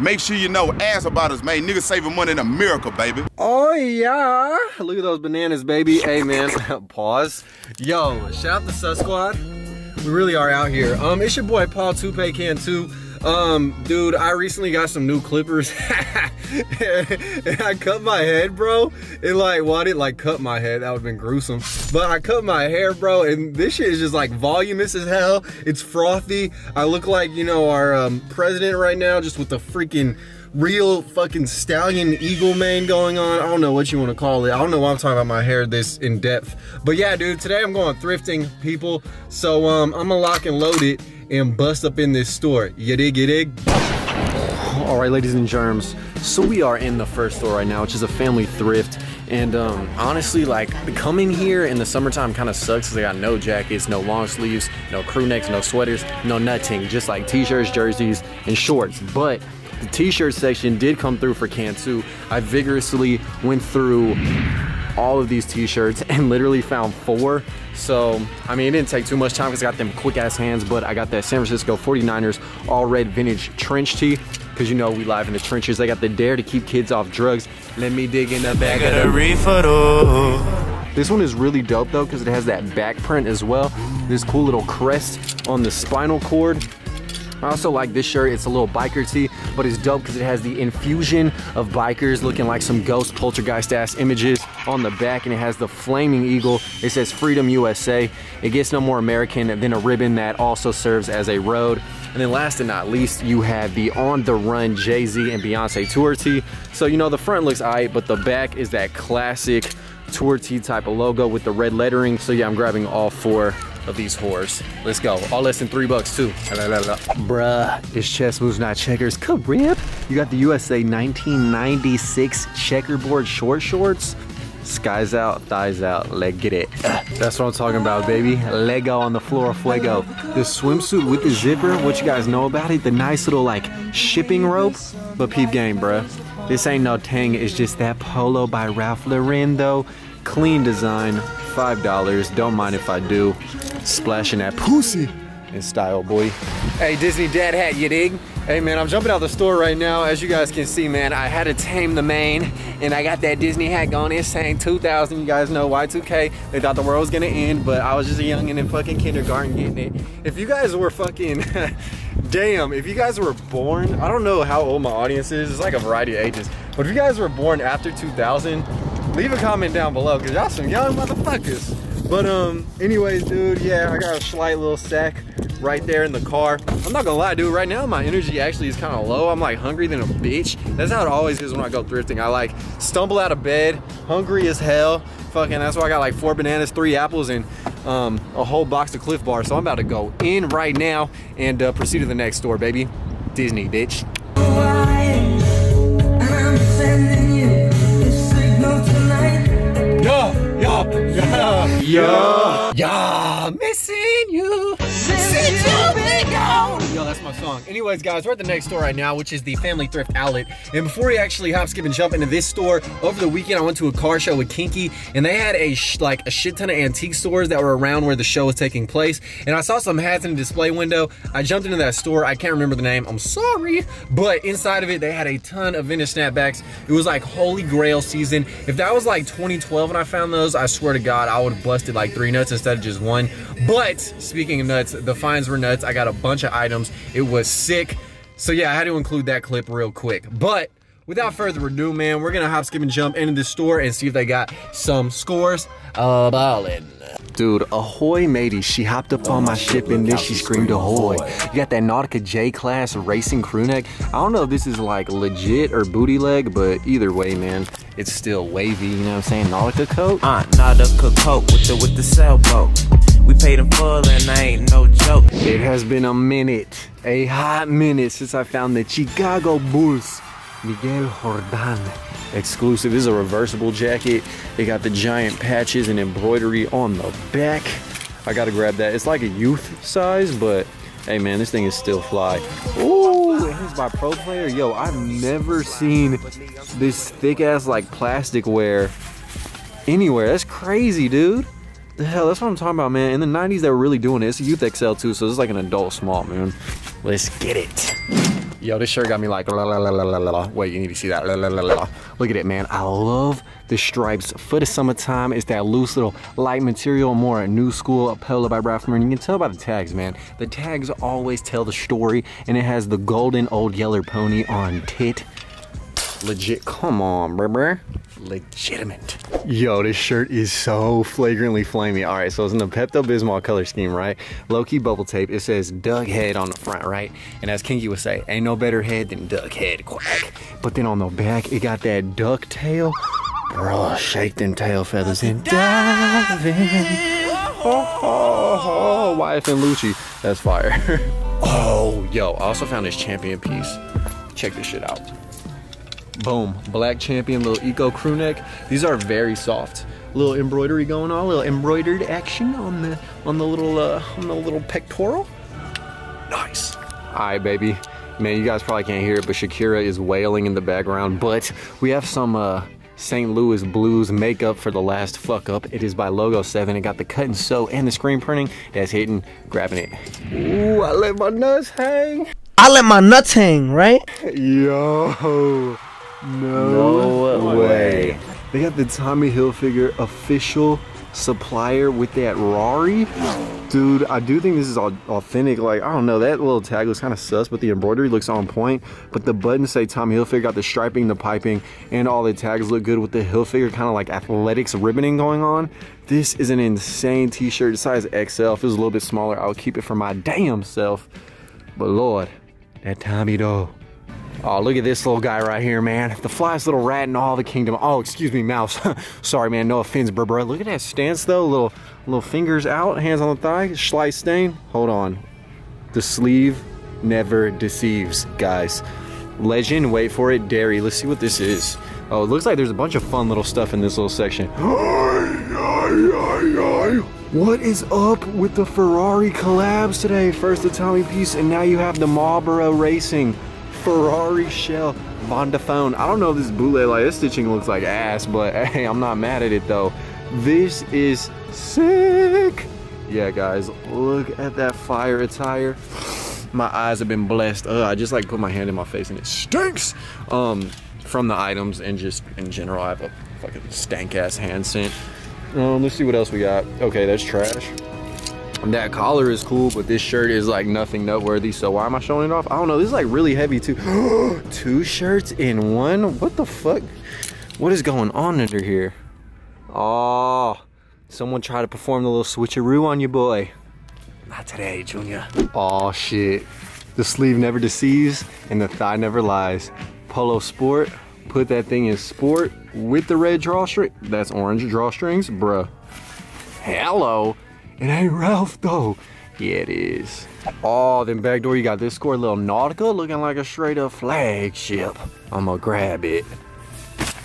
Make sure you know ass about us, man. Niggas saving money in America, baby. Oh yeah. Look at those bananas, baby. Hey man, pause. Yo, shout out the Sus Squad. We really are out here. Um, it's your boy Paul Toupe Cantu. Um, dude, I recently got some new clippers. and I cut my head, bro. And like, well, I didn't like cut my head. That would've been gruesome. But I cut my hair, bro. And this shit is just like voluminous as hell. It's frothy. I look like, you know, our um, president right now, just with the freaking real fucking stallion eagle mane going on. I don't know what you want to call it. I don't know why I'm talking about my hair this in depth. But yeah, dude, today I'm going thrifting, people. So um, I'm gonna lock and load it and bust up in this store. You dig, you dig? All right, ladies and germs. So we are in the first store right now, which is a family thrift. And um, honestly, like coming here in the summertime kind of sucks because I got no jackets, no long sleeves, no crew necks, no sweaters, no nothing, just like t-shirts, jerseys, and shorts. But the t-shirt section did come through for Cantu. I vigorously went through all of these t-shirts and literally found four so, I mean, it didn't take too much time because I got them quick ass hands, but I got that San Francisco 49ers all red vintage trench tee because you know we live in the trenches. They got the dare to keep kids off drugs. Let me dig in the back of the reefer This one is really dope though because it has that back print as well. This cool little crest on the spinal cord. I also like this shirt. It's a little biker tee, but it's dope because it has the infusion of bikers looking like some ghost poltergeist ass images on the back and it has the flaming eagle. It says Freedom USA. It gets no more American than a ribbon that also serves as a road. And then last and not least, you have the On The Run Jay-Z and Beyonce tour tee. So, you know, the front looks alright, but the back is that classic tour tee type of logo with the red lettering. So yeah, I'm grabbing all four of these whores. Let's go. All less than three bucks too. La, la, la, Bruh, it's chess moves, not checkers. Come rip. You got the USA 1996 checkerboard short shorts. Skies out, thighs out, leg get it. That's what I'm talking about, baby. Lego on the floor, fuego. The swimsuit with the zipper, what you guys know about it? The nice little like shipping rope. But peep game, bruh. This ain't no tang, it's just that polo by Ralph Lauren though. Clean design, $5. Don't mind if I do. Splashing that pussy in style, boy. Hey, Disney dad hat, you dig? Hey man, I'm jumping out the store right now. As you guys can see, man, I had to tame the mane and I got that Disney hat going. It's saying 2000. You guys know Y2K. They thought the world was gonna end, but I was just a youngin' in fucking kindergarten getting it. If you guys were fucking, damn, if you guys were born, I don't know how old my audience is. It's like a variety of ages. But if you guys were born after 2000, leave a comment down below because y'all some young motherfuckers. But um, anyways, dude, yeah, I got a slight little sack right there in the car. I'm not gonna lie, dude, right now my energy actually is kind of low. I'm like hungry than a bitch. That's how it always is when I go thrifting. I like stumble out of bed, hungry as hell. Fucking, that's why I got like four bananas, three apples, and um, a whole box of Clif Bar. So I'm about to go in right now and uh, proceed to the next store, baby. Disney, bitch. Yeah, yeah, yeah, missing you. Yo, that's my song. Anyways, guys, we're at the next store right now, which is the Family Thrift Outlet. And before we actually hop, skip, and jump into this store, over the weekend I went to a car show with Kinky, and they had a like a shit ton of antique stores that were around where the show was taking place. And I saw some hats in a display window. I jumped into that store. I can't remember the name. I'm sorry, but inside of it they had a ton of vintage snapbacks. It was like Holy Grail season. If that was like 2012 and I found those, I swear to God, I would have busted like three nuts instead of just one. But speaking of nuts, the finds were nuts. I got a bunch of items. It was sick. So yeah, I had to include that clip real quick. But without further ado, man, we're gonna hop, skip, and jump into the store and see if they got some scores. Uh, ballin'. Dude, ahoy matey, she hopped up on my ship and then she screamed ahoy. You got that Nautica J-Class racing crew neck. I don't know if this is like legit or booty leg, but either way, man, it's still wavy, you know what I'm saying? Nautica coat? Uh, Nautica coat with the, with the sailboat. We paid full and I ain't no joke. It has been a minute, a hot minute since I found the Chicago Bulls Miguel Jordan exclusive. This is a reversible jacket. It got the giant patches and embroidery on the back. I gotta grab that. It's like a youth size, but hey man, this thing is still fly. Ooh, it's by Pro Player. Yo, I've never seen this thick ass like plastic wear anywhere. That's crazy, dude. The hell, that's what I'm talking about, man. In the 90s, they were really doing it. It's a youth XL too, so it's like an adult small, man. Let's get it. Yo, this shirt got me like la la la la la la. Wait, you need to see that. La, la, la, la. Look at it, man. I love the stripes for the summertime. It's that loose little light material, more a new school polo by Ralph Lauren. You can tell by the tags, man. The tags always tell the story, and it has the golden old yeller pony on tit. Legit, come on, bruh legitimate. Yo, this shirt is so flagrantly flamey. All right, so it's in the Pepto-Bismol color scheme, right? Low-key bubble tape. It says Duck Head on the front, right? And as Kinky would say, ain't no better head than Duck Head, quack. But then on the back, it got that duck tail. Bro, shake them tail feathers and dive in. Oh, oh, oh, wife and Lucci. That's fire. oh, yo, I also found this champion piece. Check this shit out. Boom, black champion, little eco crew neck. These are very soft. Little embroidery going on, a little embroidered action on the on the little uh, on the little pectoral. Nice. All right, baby. Man, you guys probably can't hear it, but Shakira is wailing in the background. But we have some uh, St. Louis Blues makeup for the last fuck up. It is by Logo 7. It got the cut and sew and the screen printing. That's hitting, grabbing it. Ooh, I let my nuts hang. I let my nuts hang, right? Yo. No, no way. They got the Tommy Hilfiger official supplier with that Rari. Dude, I do think this is authentic. Like, I don't know, that little tag looks kind of sus, but the embroidery looks on point. But the buttons say Tommy Hilfiger, got the striping, the piping, and all the tags look good with the Hilfiger kind of like athletics ribboning going on. This is an insane t-shirt, size XL. If it was a little bit smaller, I would keep it for my damn self. But Lord, that Tommy though. Oh, look at this little guy right here, man. The flyest little rat in all the kingdom. Oh, excuse me, mouse. Sorry, man. No offense, bro, bro. Look at that stance, though. Little, little fingers out, hands on the thigh. Slight stain. Hold on. The sleeve never deceives, guys. Legend, wait for it, dairy. Let's see what this is. Oh, it looks like there's a bunch of fun little stuff in this little section. What is up with the Ferrari collabs today? First the Tommy piece, and now you have the Marlboro Racing. Ferrari shell Vodafone. I don't know if this bootleg, like this stitching looks like ass, but hey, I'm not mad at it though. This is sick. Yeah, guys, look at that fire attire. My eyes have been blessed. Ugh, I just like put my hand in my face and it stinks. Um, from the items and just in general, I have a fucking stank ass hand scent. Um, let's see what else we got. Okay, that's trash. That collar is cool, but this shirt is like nothing noteworthy. So why am I showing it off? I don't know. This is like really heavy too. Two shirts in one? What the fuck? What is going on under here? Oh, someone tried to perform the little switcheroo on you, boy. Not today, Junior. Oh shit. The sleeve never deceives and the thigh never lies. Polo Sport, put that thing in sport with the red drawstring. That's orange drawstrings, bruh. Hello. It ain't Ralph though. Yeah, it is. Oh, then back door you got this score little Nautica looking like a straight up flagship. I'm gonna grab it.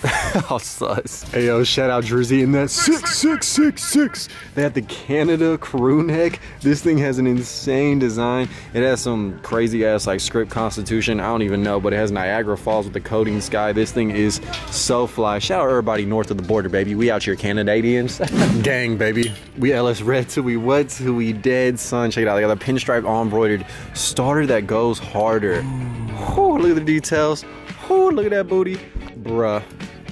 How sus. Hey yo, shout out Drizzy in that 6666. They have the Canada crew neck. This thing has an insane design. It has some crazy ass like script constitution. I don't even know, but it has Niagara Falls with the coating sky. This thing is so fly. Shout out everybody north of the border, baby. We out here Canadians. Gang, baby. We LS red till we what till we dead, son. Check it out. They got a pinstripe all embroidered starter that goes harder. Oh, look at the details. Oh, look at that booty. Bruh.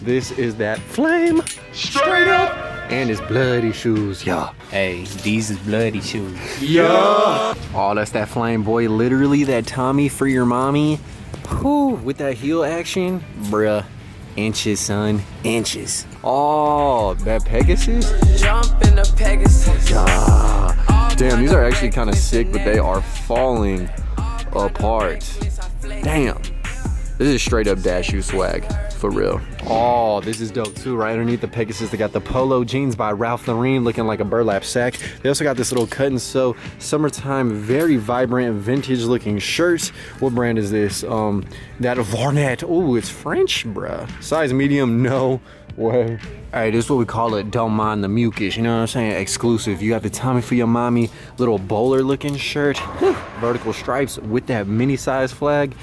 This is that flame. Straight up. And his bloody shoes, yeah. Hey, these is bloody shoes. Yeah. Oh, that's that flame, boy. Literally that Tommy for your mommy. Whew, with that heel action, bruh. Inches, son, inches. Oh, that Pegasus? Jump in the Pegasus. Yeah. Damn, these are actually kind of sick, but they are falling apart. Damn. This is straight up dash shoe swag for real. Oh, this is dope too. Right underneath the Pegasus, they got the polo jeans by Ralph Lauren looking like a burlap sack. They also got this little cut and sew summertime, very vibrant, vintage looking shirt. What brand is this? Um, that Vuarnet. Oh, it's French, bruh. Size medium, no way. All right, this is what we call it. Don't mind the mucus. You know what I'm saying? Exclusive. You got the Tommy for your mommy little bowler looking shirt. Vertical stripes with that mini size flag.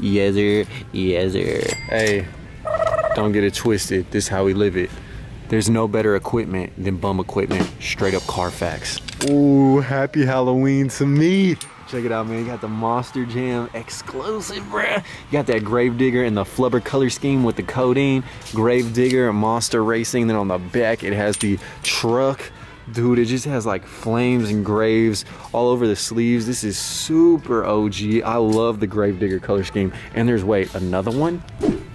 Yes, sir. Yes, sir. Hey, don't get it twisted. This is how we live it. There's no better equipment than bum equipment. Straight up Carfax. Ooh, happy Halloween to me. Check it out, man. You got the Monster Jam exclusive, bruh. You got that Gravedigger in the flubber color scheme with the codeine. Gravedigger, and Monster Racing. Then on the back, it has the truck. Dude, it just has like flames and graves all over the sleeves. This is super OG. I love the Gravedigger color scheme. And there's, wait, another one?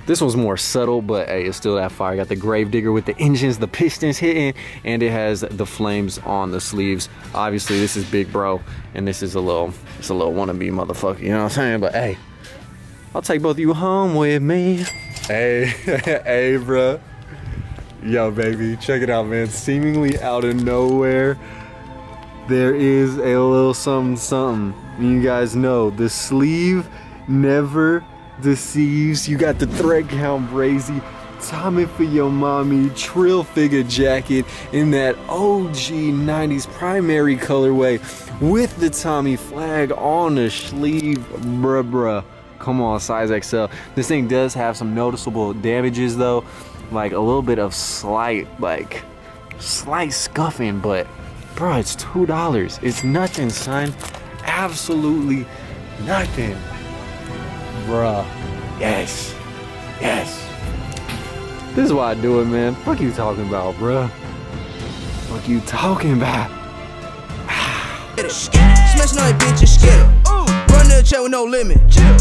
This one's more subtle, but hey, it's still that fire. Got the Gravedigger with the engines, the pistons hitting, and it has the flames on the sleeves. Obviously, this is big bro, and this is a little, it's a little wannabe motherfucker, you know what I'm saying? But hey, I'll take both of you home with me. Hey, hey, bro. Yo, baby, check it out, man. Seemingly out of nowhere, there is a little something, something. You guys know the sleeve never deceives. You got the thread count brazy. Tommy for your mommy, trill figure jacket in that OG 90s primary colorway with the Tommy flag on the sleeve, bruh bruh. Come on, size XL. This thing does have some noticeable damages though, like a little bit of slight, like, slight scuffing, but bro, it's $2. It's nothing, son. Absolutely nothing. Bruh. Yes. Yes. This is why I do it, man. Fuck you talking about, bruh. Fuck you talking about. Smashing on that bitch and skip. Run the check with no limit.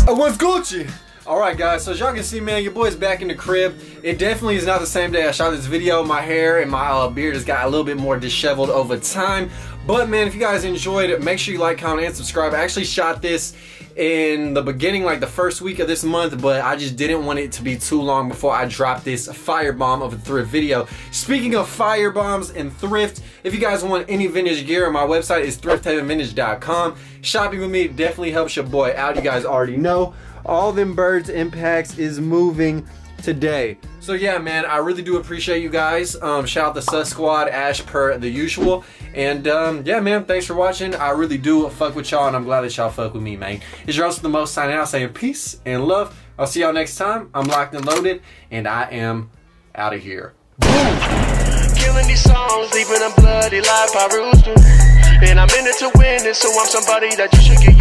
Oh, what's Gucci? Alright guys, so as y'all can see man, your boy's back in the crib. It definitely is not the same day I shot this video. My hair and my uh, beard has got a little bit more disheveled over time. But man, if you guys enjoyed it, make sure you like, comment, and subscribe. I actually shot this in the beginning, like the first week of this month, but I just didn't want it to be too long before I dropped this firebomb of a thrift video. Speaking of firebombs and thrift, if you guys want any vintage gear, my website is thriftheavenvintage.com. Shopping with me definitely helps your boy out. You guys already know. All them birds impacts is moving today. So yeah, man, I really do appreciate you guys. Um, shout out the Sus Squad, Ash per the usual. And um, yeah, man, thanks for watching. I really do fuck with y'all, and I'm glad that y'all fuck with me, man. It's your host the most signing out, saying peace and love. I'll see y'all next time. I'm locked and loaded, and I am out of here. Killing these songs, leaving bloody. And I'm in it to win it, so I'm somebody that you should get